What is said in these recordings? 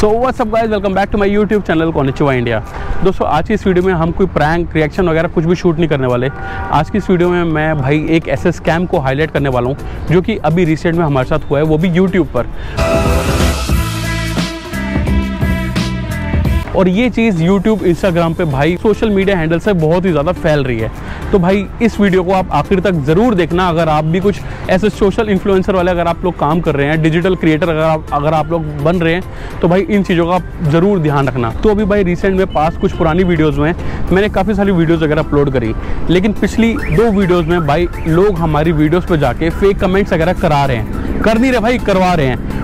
So what's up guys welcome back to my YouTube channel कॉनिचुआ India दोस्तों, आज की इस वीडियो में हम कोई प्रैंक रिएक्शन वगैरह कुछ भी शूट नहीं करने वाले। आज की इस वीडियो में मैं भाई एक ऐसे स्कैम को हाईलाइट करने वाला हूँ, जो कि अभी रिसेंट में हमारे साथ हुआ है, वो भी यूट्यूब पर। और ये चीज़ यूट्यूब इंस्टाग्राम पे भाई सोशल मीडिया हैंडल से बहुत ही ज़्यादा फैल रही है। तो भाई इस वीडियो को आप आखिर तक ज़रूर देखना। अगर आप भी कुछ ऐसे सोशल इन्फ्लुएंसर वाले अगर आप लोग काम कर रहे हैं डिजिटल क्रिएटर अगर आप अगर आप लोग बन रहे हैं तो भाई इन चीज़ों का आप ज़रूर ध्यान रखना। तो अभी भाई रिसेंट में पास कुछ पुरानी वीडियोज़ में मैंने काफ़ी सारी वीडियोज़ वगैरह अपलोड करी। लेकिन पिछली दो वीडियोज़ में भाई लोग हमारी वीडियोज़ पर जाके फेक कमेंट्स वगैरह करा रहे हैं। कर नहीं रहे भाई, करवा रहे हैं।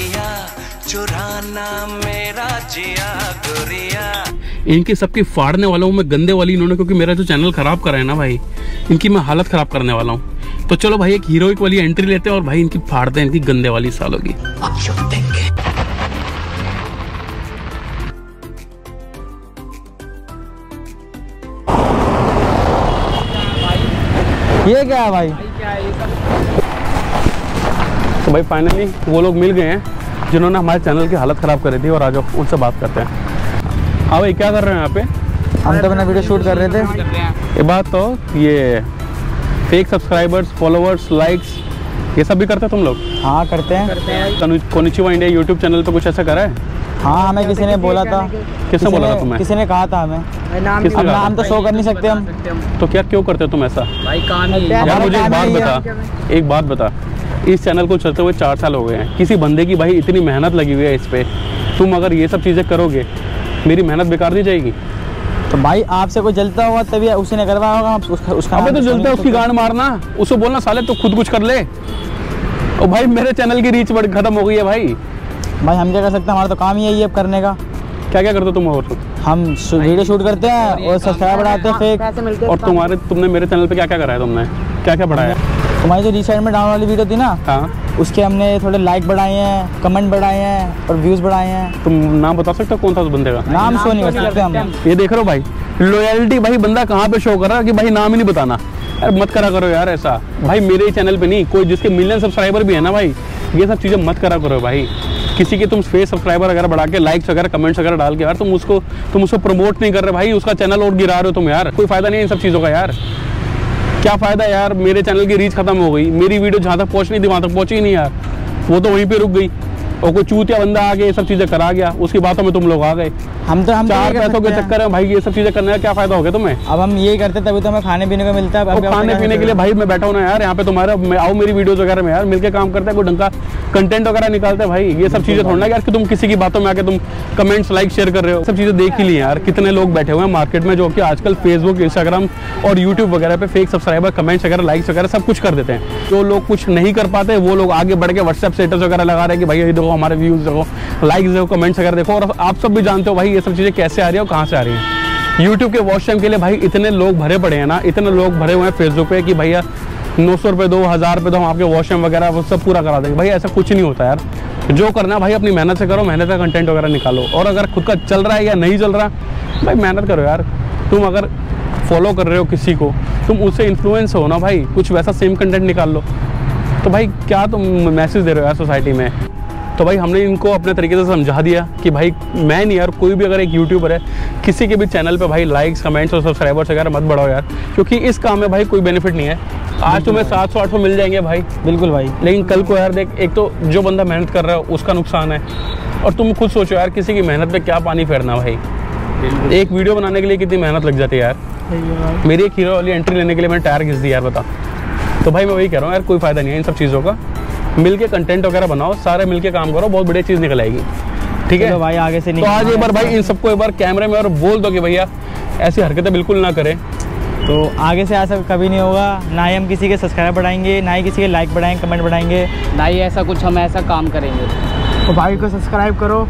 चुराना मेरा जिया गोरिया इनकी सबकी फाड़ने वाला हूँ मैं गंदे वाली इन्होंने क्योंकि मेरा जो चैनल खराब करा है ना भाई इनकी मैं हालत खराब करने वाला हूँ। तो चलो भाई एक हीरोइक वाली एंट्री लेते हैं और भाई इनकी फाड़ते हैं इनकी गंदे वाली सालों की ये क्या है भाई? तो भाई फाइनली वो लोग मिल गए हैं। जिन्होंने हमारे चैनल की हालत ख़राब करी थी और आज उनसे बात करते हैं। हाँ भाई क्या कर रहे हैं यहाँ पे? हम तो अपना वीडियो शूट कर रहे थे। ये बात तो ये फेक सब्सक्राइबर्स फॉलोअर्स लाइक्स ये सब भी करते हो तुम लोग? हाँ करते हैं। कोनिचिवा इंडिया यूट्यूब चैनल पे कुछ ऐसा करा है? हाँ हमें किसी ने बोला था। किसने बोला था तुम्हें? किसी ने कहा था हमें। किसने अब कहा नाम तो शो कर नहीं सकते हम। तो क्या क्यों करते हो तुम ऐसा? यार हमारा मुझे एक बात बता। एक बात बता। इस चैनल को चलते हुए चार साल हो गए हैं। किसी बंदे की भाई इतनी मेहनत लगी हुई है इस पे। तुम अगर ये सब चीज़ें करोगे मेरी मेहनत बेकार नहीं जाएगी? तो भाई आपसे कोई जलता होगा तभी उसी ने करवाया होगा उसका उसका अबे तो जलता है उसकी गांड मारना। उसको बोलना साले तो खुद कुछ कर ले। और भाई मेरे चैनल की रीच बड़ी खत्म हो गई है भाई। भाई हम क्या कर सकते हैं? हमारा तो काम ही है अब करने का। क्या क्या करते हो तुम और? हम वीडियो शूट करते हैं और सब्सक्राइब बढ़ाते हैं। फेक और तुम्हारे तुमने मेरे चैनल पे क्या क्या कराया तुमने? क्या क्या बढ़ाया? हमारी जो रिसेंट में डाउन वाली वीडियो थी ना हाँ। उसके हमने थोड़े लाइक बढ़ाए हैं कमेंट बढ़ाए हैं और व्यूज़ बढ़ाए हैं। तुम नाम बता सकते हो कौन था उस बंदे का? नाम शो नहीं कर सकते हम। ये देख रहे हो भाई लॉयल्टी भाई बंदा कहाँ पे शो कर रहा है कि भाई नाम ही नहीं बताना? यार मत करा करो यार ऐसा। भाई मेरे ही चैनल पे नहीं कोई जिसके मिलियन सब्सक्राइबर भी है ना भाई ये सब चीज़ें मत करा करो भाई। किसी के तुम फेस सब्सक्राइबर अगर बढ़ा के लाइक्स वगैरह कमेंट्स वगैरह डाल के यार तुम उसको तुम उसको प्रमोट नहीं कर रहे भाई उसका चैनल और गिरा रहे हो तुम यार। कोई फ़ायदा नहीं है इन सब चीज़ों का यार। क्या फ़ायदा यार? मेरे चैनल की रीच खत्म हो गई। मेरी वीडियो जहाँ तक पहुँचनी थी वहाँ तक पहुँची ही नहीं यार। वो तो वहीं पे रुक गई। और कोई चूतिया बंदा आ गया ये सब चीज़ें करा गया। उसकी बातों में तुम लोग आ गए। हम तो हम तो चार पैसों के चक्कर है भाई ये सब चीज़ें करने का क्या फ़ायदा हो गया तुम्हें? अब हम ये करते तभी तो हमें खाने पीने को मिलता है। खाने पीने के लिए भाई मैं बैठा हूँ ना यार यहाँ पे तुम्हारे आओ मेरी वीडियोज़ वगैरह में यार मिलकर काम करते हैं कोई ढंग का कंटेंट वगैरह निकालते हैं, भाई, ये सब चीज़ें थोड़ा ना यार कि तुम किसी की बातों में आके तुम कमेंट्स लाइक शेयर कर रहे हो। सब चीज़ें देख ही ली यार, कितने लोग बैठे हुए हैं मार्केट में जो कि आजकल फेसबुक इंस्टाग्राम और यूट्यूब वगैरह पे फेक सब्सक्राइबर कमेंट्स वगैरह लाइक्स वगैरह सब कुछ कर देते हैं। जो लोग कुछ नहीं कर पाते, वो लोग आगे बढ़ के व्हाट्सएप स्टेटस वगैरह लगा रहे हैं कि भाई ये देखो हमारे व्यूज़ देखो लाइक्स देखो कमेंट्स वगैरह देखो और आप सब भी जानते हो भाई, ये सब चीज़ें कैसे आ रही है और कहाँ से आ रही है। यूट्यूब के वॉच टाइम के लिए भाई, इतने लोग भरे पड़े हैं ना, इतने लोग भरे हुए हैं फेसबुक पे कि भैया नौ सौ रुपये दो, हज़ार रुपये दो, हम आपके वॉशरूम वगैरह, वो सब पूरा करा देंगे। भाई, ऐसा कुछ नहीं होता यार। जो करना भाई, अपनी मेहनत से करो, मेहनत का कंटेंट वगैरह निकालो। और अगर खुद का चल रहा है या नहीं चल रहा, भाई, मेहनत करो यार। तुम अगर फॉलो कर रहे हो किसी को, तुम उससे इन्फ्लुएंस हो ना भाई, कुछ वैसा सेम कंटेंट निकाल लो। तो भाई, क्या तुम मैसेज दे रहे हो यार सोसाइटी में? तो भाई हमने इनको अपने तरीके से समझा दिया कि भाई मैं नहीं यार कोई भी अगर एक यूट्यूबर है किसी के भी चैनल पे भाई लाइक्स कमेंट्स और सब्सक्राइबर्स वगैरह मत बढ़ाओ यार क्योंकि इस काम में भाई कोई बेनिफिट नहीं है। आज तुम्हें सात सौ आठ सौ मिल जाएँगे भाई। बिल्कुल भाई। लेकिन कल को यार देख एक तो जो बंदा मेहनत कर रहा है उसका नुकसान है। और तुम खुद सोचो यार किसी की मेहनत पे क्या पानी फेरना भाई। एक वीडियो बनाने के लिए कितनी मेहनत लग जाती है यार। मेरी एक हीरो वाली एंट्री लेने के लिए मैंने टायर घिस दी यार बता। तो भाई मैं वही कह रहा हूँ यार कोई फ़ायदा नहीं है इन सब चीज़ों का। मिल के कंटेंट वगैरह बनाओ सारे मिल के काम करो बहुत बढ़िया चीज़ निकल आएगी। ठीक है? भाई आगे से नहीं तो आज एक बार भाई इन सबको एक बार कैमरे में और बोल दो कि भैया ऐसी हरकतें बिल्कुल ना करें। तो आगे से ऐसा कभी नहीं होगा। ना ही हम किसी के सब्सक्राइब बढ़ाएँगे ना ही किसी के लाइक बढ़ाएँगे कमेंट बढ़ाएँगे। ना ही ऐसा कुछ हम ऐसा काम करेंगे। तो भाई को सब्सक्राइब करो।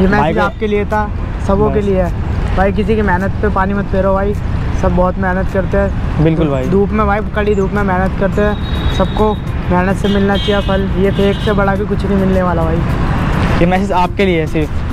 ये मैसेज आपके लिए था सबों के लिए है। भाई किसी की मेहनत पे पानी मत फेरो भाई। सब बहुत मेहनत करते हैं। बिल्कुल भाई। धूप में भाई कड़ी धूप में मेहनत करते हैं। सबको मेहनत से मिलना चाहिए फल। ये फेक से बड़ा भी कुछ नहीं मिलने वाला भाई। ये मैसेज आपके लिए है सिर्फ़।